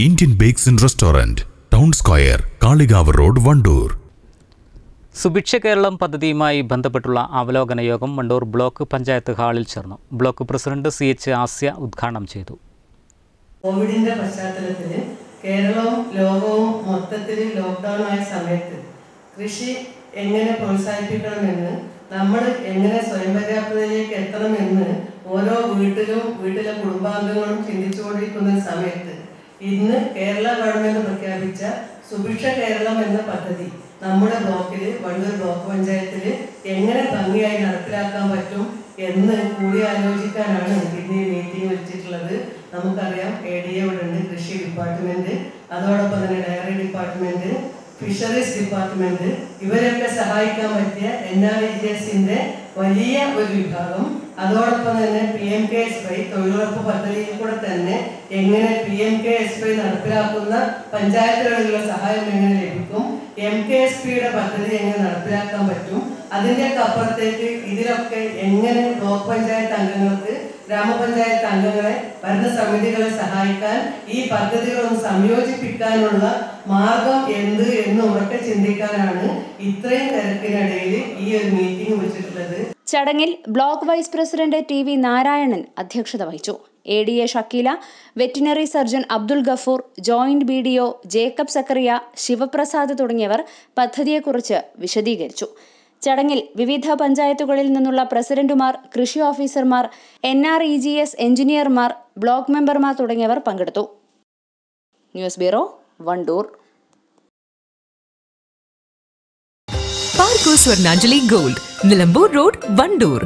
Indian bakes and restaurant town square Kalikavu road Wandoor Subhiksha Keralam പദ്ധതിയുമായി ബന്ധപ്പെട്ടുള്ള അവലോകന യോഗം വണ്ടൂർ ബ്ലോക്ക് പഞ്ചായത്ത് ഹാളിൽ ചേർന്നു. Block president C H Asya ഉദ്ഘാടനം ചെയ്തു. കോവിഡിന്റെ പശ്ചാത്തലത്തിൽ കേരളവും ലോകവും മൊത്തത്തിൽ ലോക്ക്ഡൗൺ ആയ സമയത്ത് കൃഷി എങ്ങനെ പ്രോത്സാഹിപ്പിക്കണമെന്ന് നമ്മൾ എങ്ങനെ സ്വയം പര്യാപ്തതയിലേക്ക് എത്തണമെന്ന് ഓരോ വീട്ടിലും വീട്ടിലെ കുടുംബാംഗങ്ങളും ചിന്തിച്ചുകൊണ്ടിരിക്കുന്ന സമയത്ത് ഇന്ന് കേരള ഗവൺമെന്റ് പ്രഖ്യാപിച്ച സുഭിക്ഷ കേരളം എന്ന പദ്ധതി നമ്മുടെ ബ്ലോക്കിൽ വണ്ടൂർ ബ്ലോക്ക് പഞ്ചായത്തിൽ എങ്ങനെ ഭംഗിയായി നടപ്പിലാക്കാൻ പറ്റും എന്ന് കൂടി ആലോചിക്കാനാണ് ഇന്ന് മീറ്റിംഗ് വെച്ചിട്ടുള്ളത്. നമുക്കറിയാം എ ഡി എ ഉണ്ട് കൃഷി ഡിപ്പാർട്ട്മെന്റ് അതോടൊപ്പം തന്നെ ഡയറി ഡിപ്പാർട്ട്മെന്റ് ഫിഷറീസ് ഡിപ്പാർട്ട്മെന്റ് ഇവരൊക്കെ സഹായിക്കാൻ പറ്റിയ എൻ ആർ ഇ ജി എസിന്റെ വലിയ ഒരു വിഭാഗം. അതോടൊപ്പം തന്നെ P M K S Y തൊഴിലുറപ്പ് പദ്ധതിയിൽ കൂടെ തന്നെ എങ്ങനെ P M K S Y നടപ്പിലാക്കുന്ന പഞ്ചായത്തുകളിലുള്ള സഹായം എങ്ങനെ ലഭിക്കും എം കെ എസ് പിയുടെ പദ്ധതി എങ്ങനെ നടപ്പിലാക്കാൻ പറ്റും അതിന്റെയൊക്കെ അപ്പുറത്തേക്ക് ഇതിലൊക്കെ എങ്ങനെ ബ്ലോക്ക് പഞ്ചായത്ത് അംഗങ്ങൾക്ക് ഗ്രാമപഞ്ചായത്ത് അംഗങ്ങളെ ഭരണസമിതികളെ സഹായിക്കാൻ ഈ പദ്ധതികളൊന്ന് സംയോജിപ്പിക്കാനുള്ള മാർഗം എന്ത് എന്ന് ഉറക്കെ ചിന്തിക്കാനാണ് ഇത്രയും തിരക്കിനിടയിൽ ഈ ഒരു മീറ്റിംഗ് വെച്ചിട്ടുള്ളത്. ചടങ്ങിൽ block vice president T V Narayanan അധ്യക്ഷത വഹിച്ചു. A D A Shakeela veterinary surgeon Abdul Gafoor joint B D O Jacob Sakkariya Sivaprasad തുടങ്ങിയവർ പദ്ധതിയെക്കുറിച്ച് വിശദീകരിച്ചു. ചടങ്ങിൽ വിവിധ പഞ്ചായത്തുകളിൽ നിന്നുള്ള പ്രസിഡന്റുമാർ കൃഷി ഓഫീസർമാർ N R E G S എഞ്ചിനീയർമാർ ബ്ലോക്ക് മെമ്പർമാർ തുടങ്ങിയവർ പങ്കെടുത്തു. News bureau Wandoor. Parco Swarnanjali gold Nilambur road Wandoor.